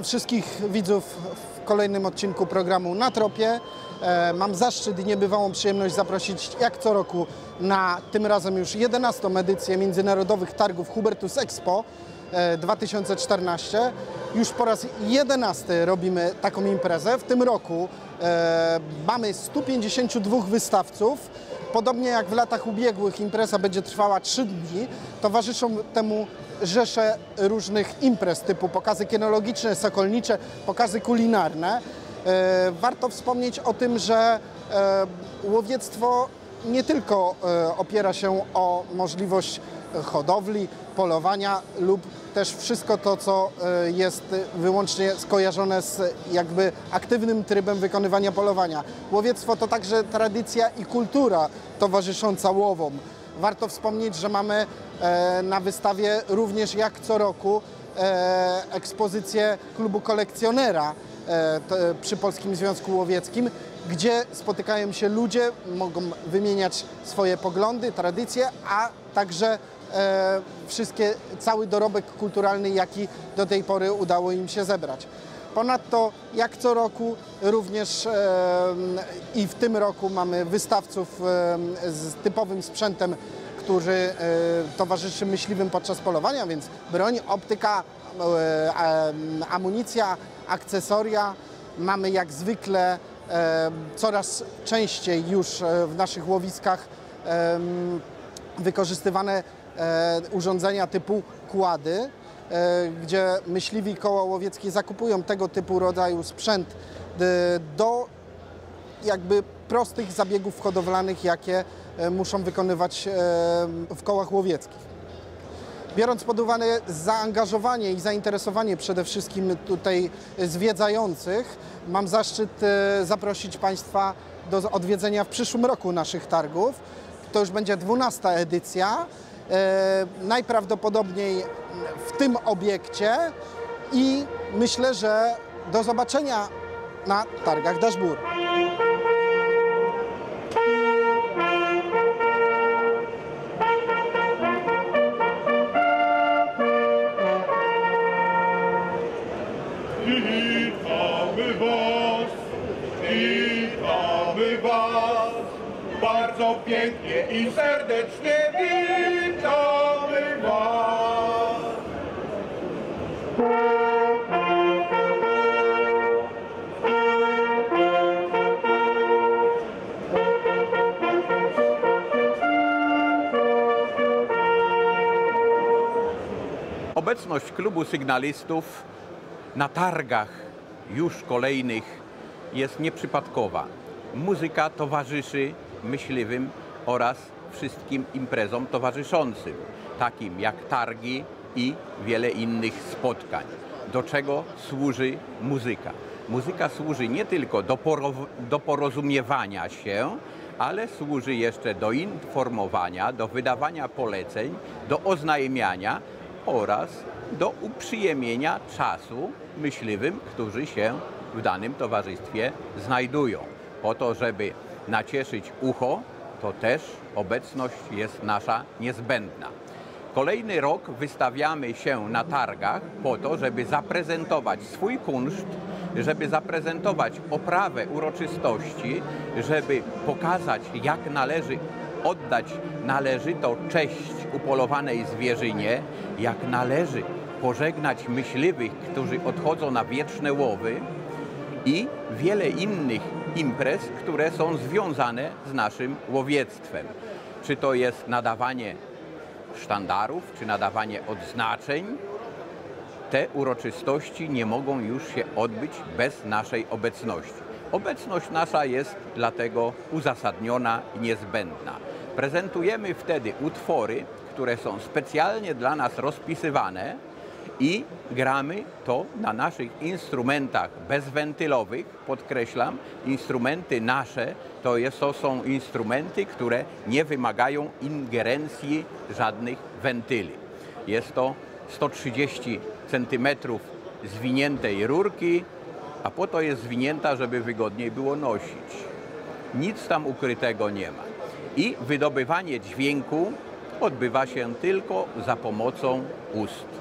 Witam wszystkich widzów w kolejnym odcinku programu Na Tropie. E, Mam zaszczyt i niebywałą przyjemność zaprosić jak co roku na tym razem już 11. edycję Międzynarodowych Targów Hubertus Expo e, 2014. Już po raz 11 robimy taką imprezę. W tym roku e, mamy 152 wystawców. Podobnie jak w latach ubiegłych impreza będzie trwała 3 dni. Towarzyszą temu rzesze różnych imprez typu pokazy kinologiczne, sokolnicze, pokazy kulinarne. E, Warto wspomnieć o tym, że e, łowiectwo nie tylko e, opiera się o możliwość hodowli, polowania lub też wszystko to, co e, jest wyłącznie skojarzone z jakby aktywnym trybem wykonywania polowania. Łowiectwo to także tradycja i kultura towarzysząca łowom. Warto wspomnieć, że mamy e, na wystawie również jak co roku e, ekspozycję klubu kolekcjonera e, przy Polskim Związku Łowieckim, gdzie spotykają się ludzie, mogą wymieniać swoje poglądy, tradycje, a także e, wszystkie, cały dorobek kulturalny, jaki do tej pory udało im się zebrać. Ponadto, jak co roku, również e, i w tym roku mamy wystawców e, z typowym sprzętem, który e, towarzyszy myśliwym podczas polowania, więc broń, optyka, e, amunicja, akcesoria. Mamy jak zwykle coraz częściej już e, w naszych łowiskach wykorzystywane e, urządzenia typu kłady, e, gdzie myśliwi koła łowieckie zakupują tego typu rodzaju sprzęt do jakby prostych zabiegów hodowlanych, jakie muszą wykonywać w kołach łowieckich. Biorąc pod uwagę zaangażowanie i zainteresowanie przede wszystkim tutaj zwiedzających, mam zaszczyt e, zaprosić Państwa do odwiedzenia w przyszłym roku naszych targów. To już będzie 12 edycja, e, najprawdopodobniej w tym obiekcie i myślę, że do zobaczenia na targach Daszbur. Pięknie i serdecznie witamy Was. Obecność klubu sygnalistów na targach już kolejnych jest nieprzypadkowa. Muzyka towarzyszy myśliwym oraz wszystkim imprezom towarzyszącym, takim jak targi i wiele innych spotkań. Do czego służy muzyka? Muzyka służy nie tylko do, do porozumiewania się, ale służy jeszcze do informowania, do wydawania poleceń, do oznajmiania oraz do uprzyjemnienia czasu myśliwym, którzy się w danym towarzystwie znajdują. Po to, żeby nacieszyć ucho, to też obecność jest nasza niezbędna. Kolejny rok wystawiamy się na targach po to, żeby zaprezentować swój kunszt, żeby zaprezentować oprawę uroczystości, żeby pokazać, jak należy oddać należytą cześć upolowanej zwierzynie, jak należy pożegnać myśliwych, którzy odchodzą na wieczne łowy i wiele innych imprez, które są związane z naszym łowiectwem. Czy to jest nadawanie sztandarów, czy nadawanie odznaczeń, te uroczystości nie mogą już się odbyć bez naszej obecności. Obecność nasza jest dlatego uzasadniona i niezbędna. Prezentujemy wtedy utwory, które są specjalnie dla nas rozpisywane i gramy to na naszych instrumentach bezwentylowych, podkreślam, instrumenty nasze to, jest, to są instrumenty, które nie wymagają ingerencji żadnych wentyli. Jest to 130 cm zwiniętej rurki, a po to jest zwinięta, żeby wygodniej było nosić. Nic tam ukrytego nie ma. I wydobywanie dźwięku odbywa się tylko za pomocą ust.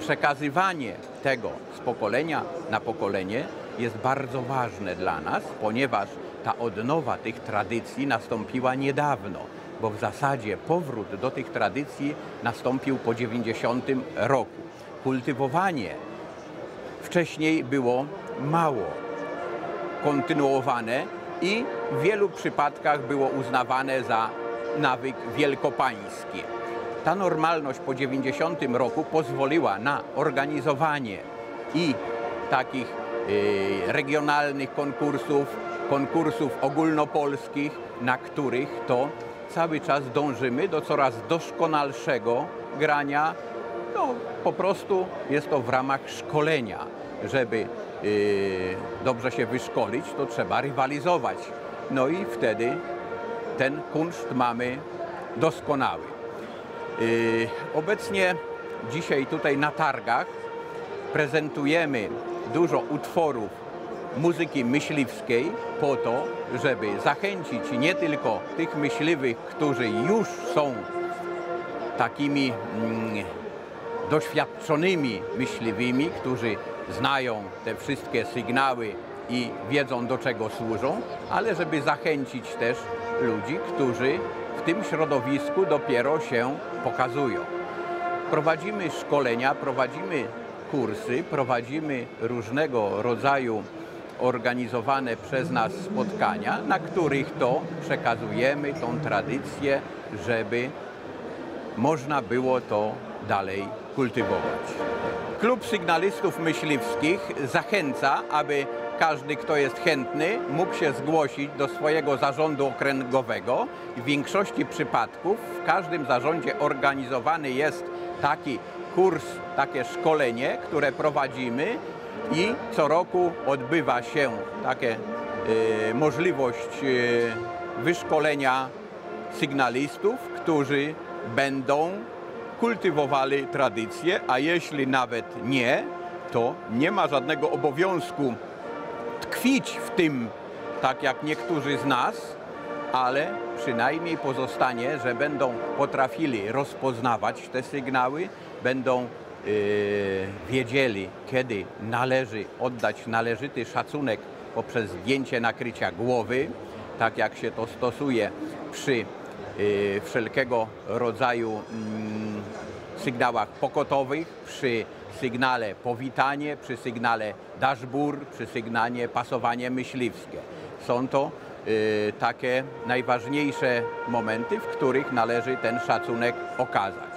Przekazywanie tego z pokolenia na pokolenie jest bardzo ważne dla nas, ponieważ ta odnowa tych tradycji nastąpiła niedawno, bo w zasadzie powrót do tych tradycji nastąpił po 90 roku. Kultywowanie wcześniej było mało kontynuowane i w wielu przypadkach było uznawane za nawyk wielkopański. Ta normalność po 90 roku pozwoliła na organizowanie i takich y, regionalnych konkursów, konkursów ogólnopolskich, na których to cały czas dążymy do coraz doskonalszego grania. No, po prostu jest to w ramach szkolenia, żeby y, dobrze się wyszkolić, to trzeba rywalizować. No i wtedy ten kunszt mamy doskonały. Y, Obecnie dzisiaj tutaj na targach prezentujemy dużo utworów muzyki myśliwskiej po to, żeby zachęcić nie tylko tych myśliwych, którzy już są takimi mm, doświadczonymi myśliwymi, którzy znają te wszystkie sygnały i wiedzą do czego służą, ale żeby zachęcić też ludzi, którzy tym środowisku dopiero się pokazują. Prowadzimy szkolenia, prowadzimy kursy, prowadzimy różnego rodzaju organizowane przez nas spotkania, na których to przekazujemy tą tradycję, żeby można było to dalej kultywować. Klub Sygnalistów Myśliwskich zachęca, aby każdy, kto jest chętny, mógł się zgłosić do swojego zarządu okręgowego. W większości przypadków w każdym zarządzie organizowany jest taki kurs, takie szkolenie, które prowadzimy i co roku odbywa się takie e, możliwość e, wyszkolenia sygnalistów, którzy będą kultywowali tradycję, a jeśli nawet nie, to nie ma żadnego obowiązku tkwić w tym, tak jak niektórzy z nas, ale przynajmniej pozostanie, że będą potrafili rozpoznawać te sygnały, będą yy, wiedzieli, kiedy należy oddać należyty szacunek poprzez zdjęcie nakrycia głowy, tak jak się to stosuje przy yy, wszelkiego rodzaju mm, sygnałach pokotowych, przy sygnale powitanie, przy sygnale daszbur, przy sygnale pasowanie myśliwskie. Są to y, takie najważniejsze momenty, w których należy ten szacunek okazać.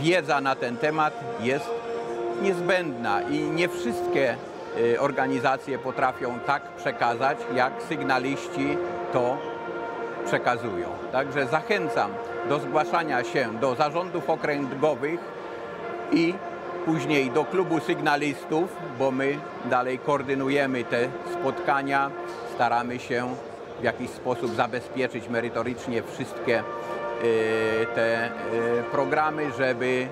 Wiedza na ten temat jest niezbędna i nie wszystkie y, organizacje potrafią tak przekazać, jak sygnaliści to przekazują. Także zachęcam do zgłaszania się do zarządów okręgowych i później do klubu sygnalistów, bo my dalej koordynujemy te spotkania, staramy się w jakiś sposób zabezpieczyć merytorycznie wszystkie y, te y, programy, żeby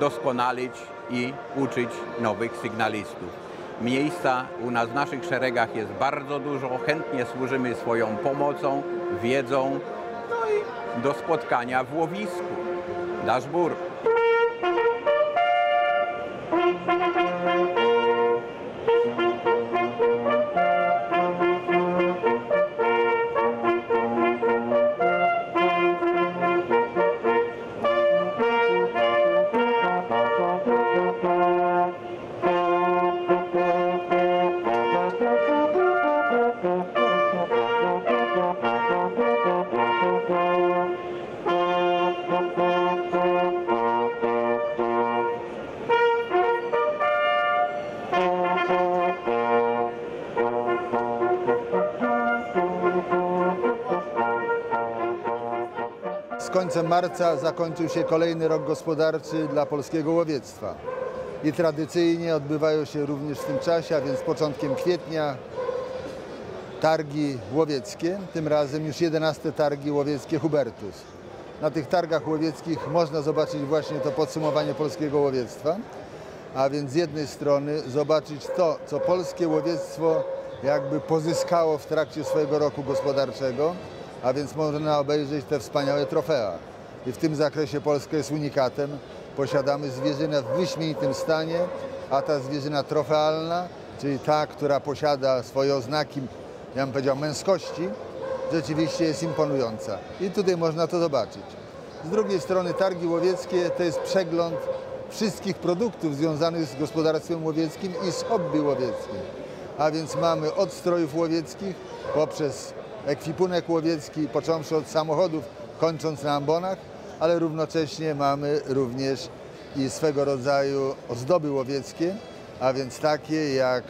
doskonalić i uczyć nowych sygnalistów. Miejsca u nas w naszych szeregach jest bardzo dużo, chętnie służymy swoją pomocą, wiedzą, no i do spotkania w łowisku. Daszbur. Z końcem marca zakończył się kolejny rok gospodarczy dla polskiego łowiectwa. I tradycyjnie odbywają się również w tym czasie, a więc początkiem kwietnia, targi łowieckie, tym razem już 11 targi łowieckie Hubertus. Na tych targach łowieckich można zobaczyć właśnie to podsumowanie polskiego łowiectwa, a więc z jednej strony zobaczyć to, co polskie łowiectwo jakby pozyskało w trakcie swojego roku gospodarczego, a więc można obejrzeć te wspaniałe trofea. I w tym zakresie Polska jest unikatem, posiadamy zwierzynę w wyśmienitym stanie, a ta zwierzyna trofealna, czyli ta, która posiada swoje oznaki, ja bym powiedział, męskości, rzeczywiście jest imponująca. I tutaj można to zobaczyć. Z drugiej strony targi łowieckie to jest przegląd wszystkich produktów związanych z gospodarstwem łowieckim i z hobby łowieckim. A więc mamy od strojów łowieckich poprzez ekwipunek łowiecki, począwszy od samochodów, kończąc na ambonach, ale równocześnie mamy również i swego rodzaju ozdoby łowieckie, a więc takie jak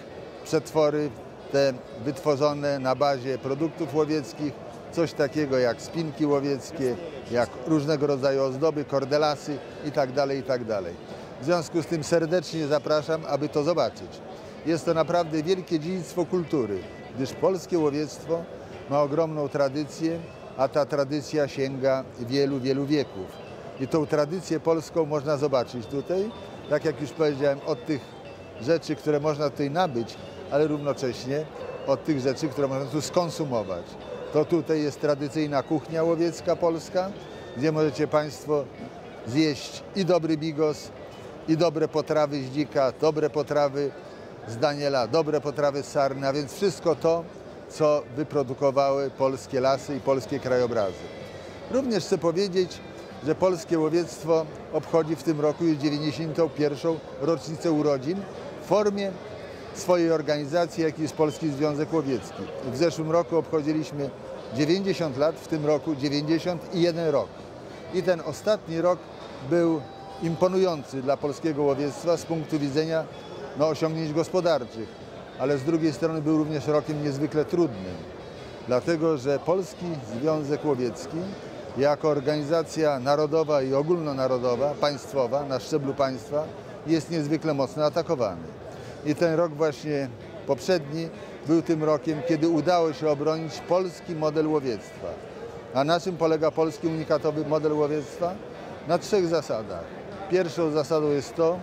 przetwory te wytworzone na bazie produktów łowieckich, coś takiego jak spinki łowieckie, jak różnego rodzaju ozdoby, kordelasy itd. itd. W związku z tym serdecznie zapraszam, aby to zobaczyć. Jest to naprawdę wielkie dziedzictwo kultury, gdyż polskie łowiectwo ma ogromną tradycję, a ta tradycja sięga wielu, wielu wieków. I tą tradycję polską można zobaczyć tutaj, tak jak już powiedziałem, od tych rzeczy, które można tutaj nabyć, ale równocześnie od tych rzeczy, które można tu skonsumować. To tutaj jest tradycyjna kuchnia łowiecka polska, gdzie możecie Państwo zjeść i dobry bigos, i dobre potrawy z dzika, dobre potrawy z Daniela, dobre potrawy z sarny, a więc wszystko to, co wyprodukowały polskie lasy i polskie krajobrazy. Również chcę powiedzieć, że polskie łowiectwo obchodzi w tym roku już 91. rocznicę urodzin w formie swojej organizacji, jakiej jest Polski Związek Łowiecki. W zeszłym roku obchodziliśmy 90 lat, w tym roku 91 rok. I ten ostatni rok był imponujący dla polskiego łowiectwa z punktu widzenia no, osiągnięć gospodarczych, ale z drugiej strony był również rokiem niezwykle trudnym, dlatego że Polski Związek Łowiecki jako organizacja narodowa i ogólnonarodowa, państwowa, na szczeblu państwa, jest niezwykle mocno atakowany. I ten rok właśnie poprzedni był tym rokiem, kiedy udało się obronić polski model łowiectwa. A na czym polega polski unikatowy model łowiectwa? Na trzech zasadach. Pierwszą zasadą jest to,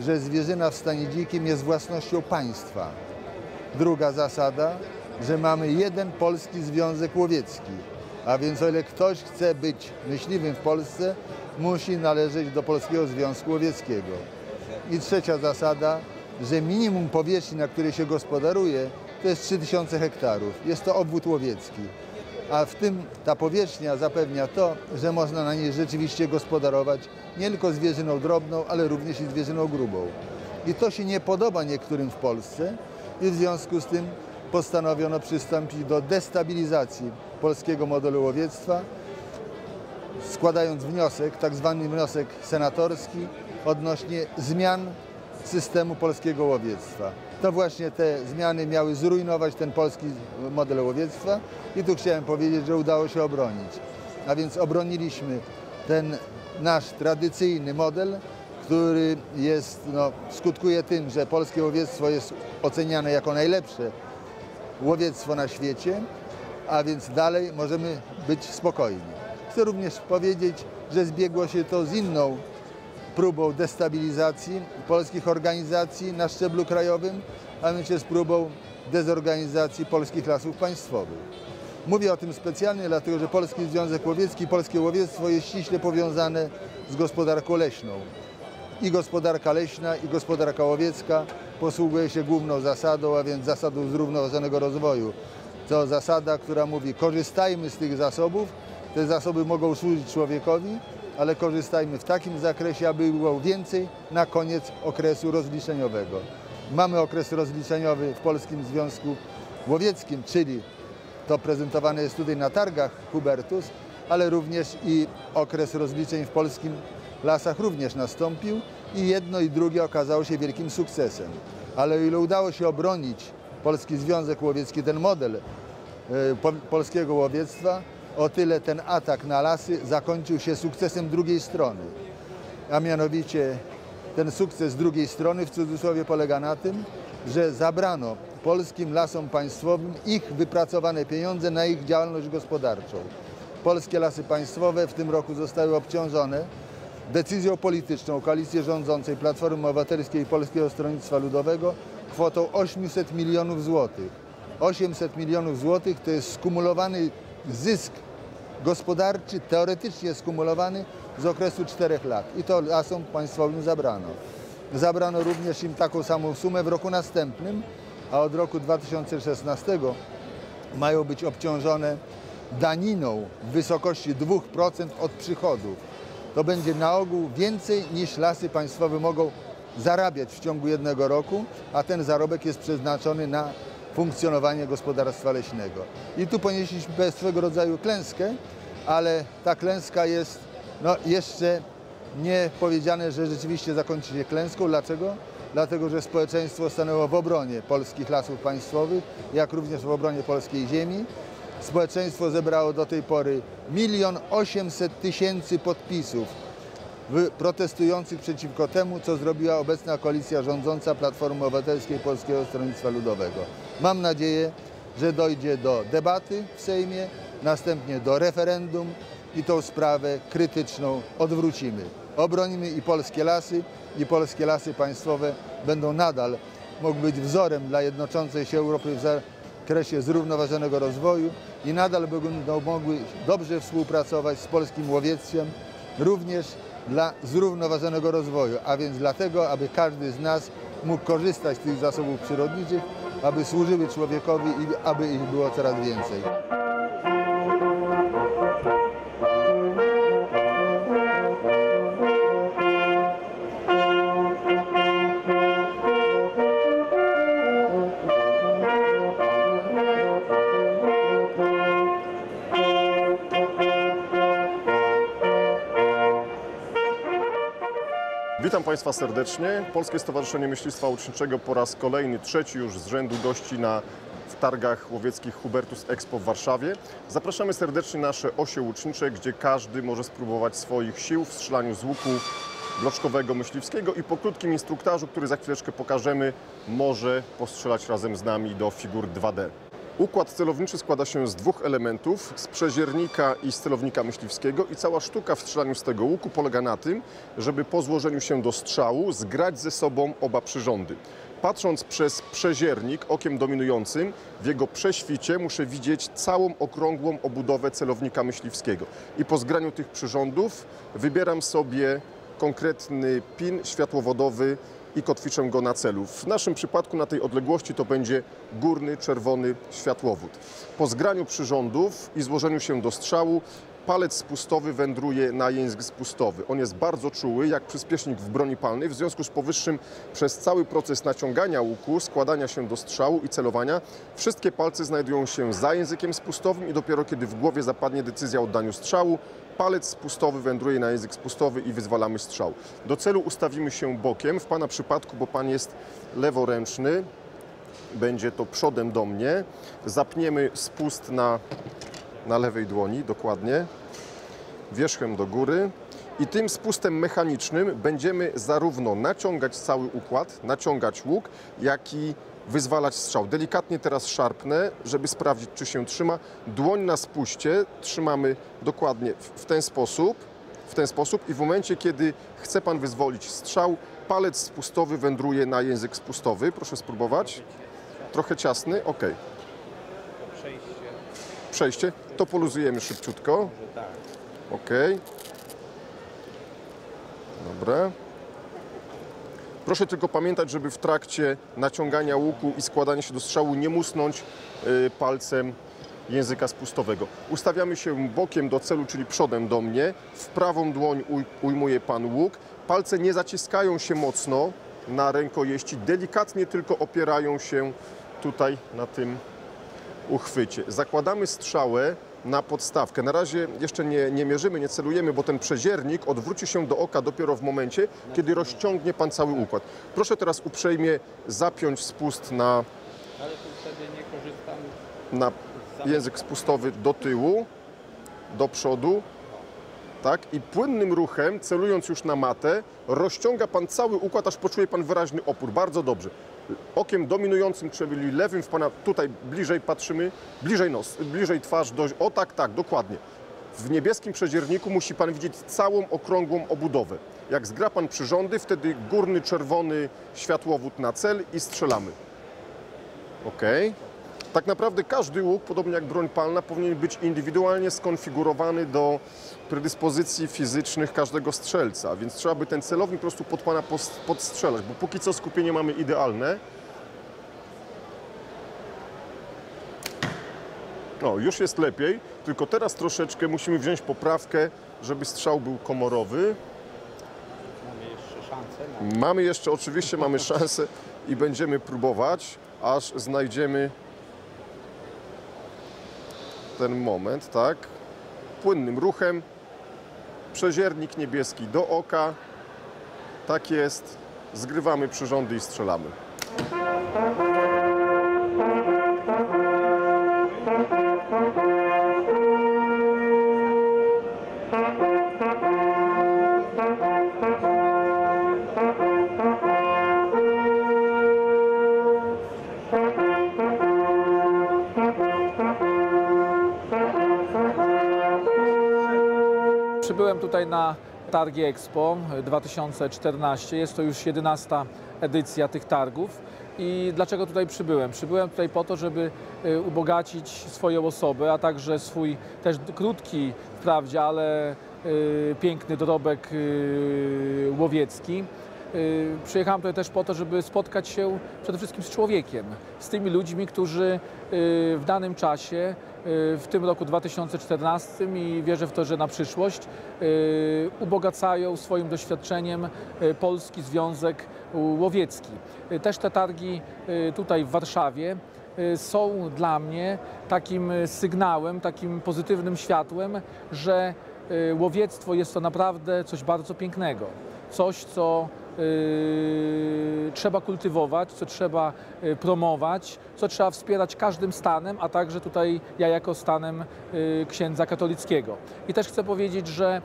że zwierzyna w stanie dzikim jest własnością państwa. Druga zasada, że mamy jeden polski związek łowiecki. A więc o ile ktoś chce być myśliwym w Polsce, musi należeć do Polskiego Związku Łowieckiego. I trzecia zasada, że minimum powierzchni, na której się gospodaruje, to jest 3000 hektarów. Jest to obwód łowiecki. A w tym ta powierzchnia zapewnia to, że można na niej rzeczywiście gospodarować nie tylko zwierzyną drobną, ale również i zwierzyną grubą. I to się nie podoba niektórym w Polsce i w związku z tym postanowiono przystąpić do destabilizacji polskiego modelu łowiectwa, składając wniosek, tak zwany wniosek senatorski odnośnie zmian systemu polskiego łowiectwa. To właśnie te zmiany miały zrujnować ten polski model łowiectwa i tu chciałem powiedzieć, że udało się obronić. A więc obroniliśmy ten nasz tradycyjny model, który jest, no, skutkuje tym, że polskie łowiectwo jest oceniane jako najlepsze łowiectwo na świecie, a więc dalej możemy być spokojni. Chcę również powiedzieć, że zbiegło się to z inną próbą destabilizacji polskich organizacji na szczeblu krajowym, a mianowicie z próbą dezorganizacji polskich lasów państwowych. Mówię o tym specjalnie, dlatego że Polski Związek Łowiecki, polskie łowiectwo jest ściśle powiązane z gospodarką leśną. I gospodarka leśna, i gospodarka łowiecka posługuje się główną zasadą, a więc zasadą zrównoważonego rozwoju. To zasada, która mówi korzystajmy z tych zasobów, te zasoby mogą służyć człowiekowi, ale korzystajmy w takim zakresie, aby było więcej na koniec okresu rozliczeniowego. Mamy okres rozliczeniowy w Polskim Związku Łowieckim, czyli to prezentowane jest tutaj na targach Hubertus, ale również i okres rozliczeń w polskim lasach również nastąpił i jedno i drugie okazało się wielkim sukcesem. Ale o ile udało się obronić Polski Związek Łowiecki, ten model e, po- polskiego łowiectwa, o tyle ten atak na lasy zakończył się sukcesem drugiej strony. A mianowicie ten sukces drugiej strony w cudzysłowie polega na tym, że zabrano polskim lasom państwowym ich wypracowane pieniądze na ich działalność gospodarczą. Polskie lasy państwowe w tym roku zostały obciążone decyzją polityczną koalicji rządzącej Platformy Obywatelskiej i Polskiego Stronnictwa Ludowego kwotą 800 milionów złotych. 800 milionów złotych to jest skumulowany zysk gospodarczy teoretycznie skumulowany z okresu 4 lat. I to lasom państwowym zabrano. Zabrano również im taką samą sumę w roku następnym, a od roku 2016 mają być obciążone daniną w wysokości 2% od przychodów. To będzie na ogół więcej niż lasy państwowe mogą zarabiać w ciągu jednego roku, a ten zarobek jest przeznaczony na funkcjonowanie gospodarstwa leśnego. I tu ponieśliśmy swego rodzaju klęskę, ale ta klęska jest no, jeszcze nie powiedziane, że rzeczywiście zakończy się klęską. Dlaczego? Dlatego, że społeczeństwo stanęło w obronie polskich lasów państwowych, jak również w obronie polskiej ziemi. Społeczeństwo zebrało do tej pory milion osiemset tysięcy podpisów protestujących przeciwko temu, co zrobiła obecna koalicja rządząca Platformy Obywatelskiej Polskiego Stronnictwa Ludowego. Mam nadzieję, że dojdzie do debaty w Sejmie, następnie do referendum i tą sprawę krytyczną odwrócimy. Obronimy i polskie lasy, i polskie lasy państwowe będą nadal mogły być wzorem dla jednoczącej się Europy w zakresie zrównoważonego rozwoju i nadal będą mogły dobrze współpracować z polskim łowiectwem, również dla zrównoważonego rozwoju, a więc dlatego, aby każdy z nas mógł korzystać z tych zasobów przyrodniczych, aby służyły człowiekowi i aby ich było coraz więcej. Witam Państwa serdecznie. Polskie Stowarzyszenie Myślistwa Łuczniczego po raz kolejny, trzeci już z rzędu gości na targach łowieckich Hubertus Expo w Warszawie. Zapraszamy serdecznie na nasze osie łucznicze, gdzie każdy może spróbować swoich sił w strzelaniu z łuku bloczkowego myśliwskiego i po krótkim instruktażu, który za chwileczkę pokażemy, może postrzelać razem z nami do figur 2D. Układ celowniczy składa się z dwóch elementów, z przeziernika i z celownika myśliwskiego i cała sztuka w strzelaniu z tego łuku polega na tym, żeby po złożeniu się do strzału zgrać ze sobą oba przyrządy. Patrząc przez przeziernik okiem dominującym, w jego prześwicie muszę widzieć całą okrągłą obudowę celownika myśliwskiego. I po zgraniu tych przyrządów wybieram sobie konkretny pin światłowodowy i kotwiczę go na celu. W naszym przypadku na tej odległości to będzie górny czerwony światłowód. Po zgraniu przyrządów i złożeniu się do strzału palec spustowy wędruje na język spustowy. On jest bardzo czuły, jak przyspiesznik w broni palnej. W związku z powyższym przez cały proces naciągania łuku, składania się do strzału i celowania, wszystkie palce znajdują się za językiem spustowym i dopiero kiedy w głowie zapadnie decyzja o oddaniu strzału, palec spustowy wędruje na język spustowy i wyzwalamy strzał. Do celu ustawimy się bokiem. W Pana przypadku, bo Pan jest leworęczny, będzie to przodem do mnie. Zapniemy spust na, na lewej dłoni, dokładnie, wierzchem do góry. I tym spustem mechanicznym będziemy zarówno naciągać cały układ, naciągać łuk, jak i wyzwalać strzał. Delikatnie teraz szarpnę, żeby sprawdzić, czy się trzyma. Dłoń na spuście trzymamy dokładnie w ten sposób, w ten sposób i w momencie, kiedy chce Pan wyzwolić strzał, palec spustowy wędruje na język spustowy. Proszę spróbować. Trochę ciasny, ok. Przejście. To poluzujemy szybciutko. Ok. Dobra. Proszę tylko pamiętać, żeby w trakcie naciągania łuku i składania się do strzału nie musnąć y, palcem języka spustowego. Ustawiamy się bokiem do celu, czyli przodem do mnie. W prawą dłoń uj, ujmuje Pan łuk. Palce nie zaciskają się mocno na rękojeści, delikatnie tylko opierają się tutaj na tym uchwycie. Zakładamy strzałę na podstawkę. Na razie jeszcze nie, nie mierzymy, nie celujemy, bo ten przeziernik odwróci się do oka dopiero w momencie, kiedy rozciągnie Pan cały układ. Proszę teraz uprzejmie zapiąć spust na, Ale tu wtedy nie korzystam na język spustowy do tyłu, do przodu. Tak? I płynnym ruchem, celując już na matę, rozciąga Pan cały układ, aż poczuje Pan wyraźny opór. Bardzo dobrze. Okiem dominującym, czyli lewym w Pana, tutaj bliżej patrzymy, bliżej nos, bliżej twarz, o tak, tak, dokładnie. W niebieskim przezierniku musi Pan widzieć całą okrągłą obudowę. Jak zgra Pan przyrządy, wtedy górny czerwony światłowód na cel i strzelamy. Ok. Tak naprawdę każdy łuk, podobnie jak broń palna, powinien być indywidualnie skonfigurowany do predyspozycji fizycznych każdego strzelca, więc trzeba by ten celownik po prostu pod pana podstrzelać, bo póki co skupienie mamy idealne. No, już jest lepiej, tylko teraz troszeczkę musimy wziąć poprawkę, żeby strzał był komorowy. Mamy jeszcze, oczywiście mamy szansę i będziemy próbować, aż znajdziemy ten moment, tak? Płynnym ruchem, przeziernik niebieski do oka, tak jest, zgrywamy przyrządy i strzelamy. Targi Expo 2014. Jest to już 11 edycja tych targów. I dlaczego tutaj przybyłem? Przybyłem tutaj po to, żeby y, ubogacić swoją osobę, a także swój też krótki wprawdzie, ale y, piękny dorobek y, łowiecki. Y, Przyjechałem tutaj też po to, żeby spotkać się przede wszystkim z człowiekiem, z tymi ludźmi, którzy y, w danym czasie, y, w tym roku 2014 i wierzę w to, że na przyszłość, ubogacają swoim doświadczeniem Polski Związek Łowiecki. Też te targi tutaj w Warszawie są dla mnie takim sygnałem, takim pozytywnym światłem, że łowiectwo jest to naprawdę coś bardzo pięknego. Coś, co y, trzeba kultywować, co trzeba y, promować, co trzeba wspierać każdym stanem, a także tutaj ja jako stanem y, księdza katolickiego. I też chcę powiedzieć, że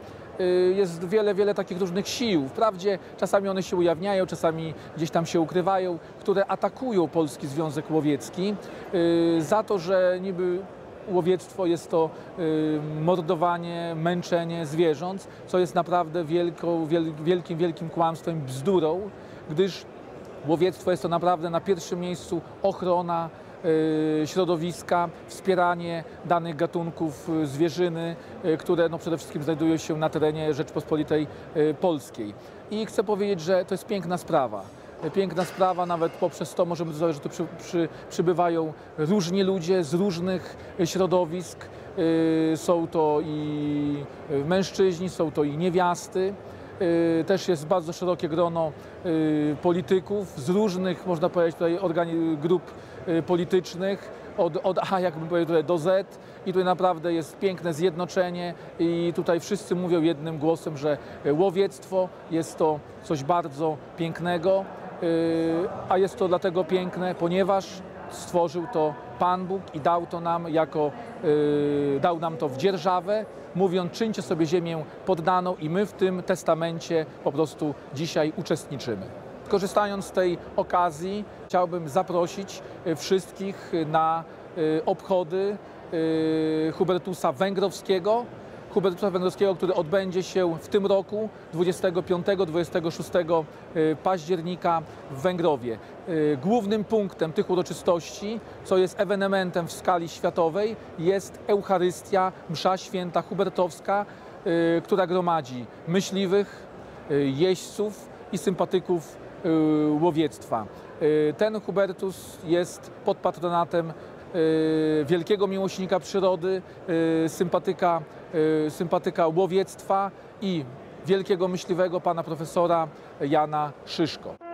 jest wiele, wiele takich różnych sił. Wprawdzie czasami one się ujawniają, czasami gdzieś tam się ukrywają, które atakują Polski Związek Łowiecki za to, że niby łowiectwo jest to y, mordowanie, męczenie zwierząt, co jest naprawdę wielkim, wielkim kłamstwem, bzdurą, gdyż łowiectwo jest to naprawdę na pierwszym miejscu ochrona y, środowiska, wspieranie danych gatunków y, zwierzyny, które no, przede wszystkim znajdują się na terenie Rzeczpospolitej Polskiej. I chcę powiedzieć, że to jest piękna sprawa. Piękna sprawa, nawet poprzez to możemy dodać, że tu przy, przy, przybywają różni ludzie z różnych środowisk. Y, Są to i mężczyźni, są to i niewiasty. Y, Też jest bardzo szerokie grono y, polityków z różnych, można powiedzieć, tutaj grup politycznych, od, od A, jakbym powiedział, do Z. I tutaj naprawdę jest piękne zjednoczenie i tutaj wszyscy mówią jednym głosem, że łowiectwo jest to coś bardzo pięknego, a jest to dlatego piękne, ponieważ stworzył to Pan Bóg i dał to nam jako, y, dał nam to w dzierżawę, mówiąc czyńcie sobie ziemię poddaną i my w tym testamencie po prostu dzisiaj uczestniczymy. Korzystając z tej okazji chciałbym zaprosić y, wszystkich na obchody Hubertusa Węgrowskiego, Hubertusa Węgrowskiego, który odbędzie się w tym roku 25-26 października w Węgrowie. Y, Głównym punktem tych uroczystości, co jest ewenementem w skali światowej, jest Eucharystia, msza święta hubertowska, y, która gromadzi myśliwych, y, jeźdźców i sympatyków y, łowiectwa. Y, Ten Hubertus jest pod patronatem y, wielkiego miłośnika przyrody, y, sympatyka, y, sympatyka łowiectwa i wielkiego myśliwego pana profesora Jana Szyszko.